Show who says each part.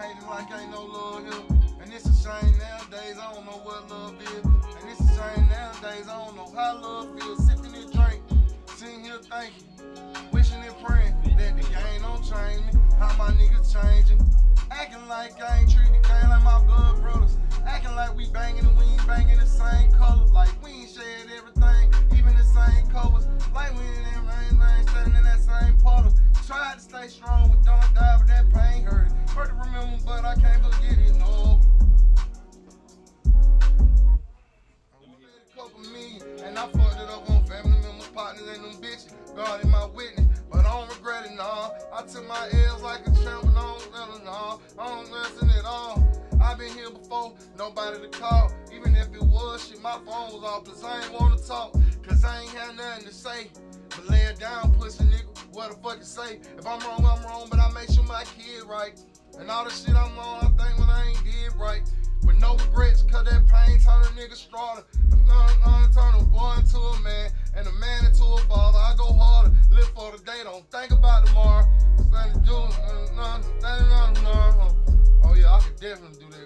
Speaker 1: i like ain't no love here. And it's a shame nowadays, I don't know what love is. And it's a shame nowadays, I don't know how love feels. Sipping this drink, sitting here thinking, wishing and praying that the game don't change me. How my niggas changing, acting like I ain't treat the game like my blood brothers. Acting like we banging and we ain't banging the same color. Like we ain't shared everything, even the same colors. Like we ain't in rain, rain, standing in that same puddle. Tried to stay strong. I fucked it up on family members, partners, and them bitches. God is my witness, but I don't regret it, nah. I took my L's like a champ, but I don't regret nah. I don't listen at all. I've been here before, nobody to call. Even if it was shit, my phone was off, cause I ain't wanna talk, cause I ain't had nothing to say. But lay it down, pussy nigga, what the fuck you say? If I'm wrong, I'm wrong, but I make sure my kid right. And all the shit I'm on, I think when I ain't pain turn a nigga stronger. I'm turn a boy into a man, and a man into a father. I go harder, live for the day, don't think about tomorrow. Uh, uh, uh. Oh yeah, I could definitely do that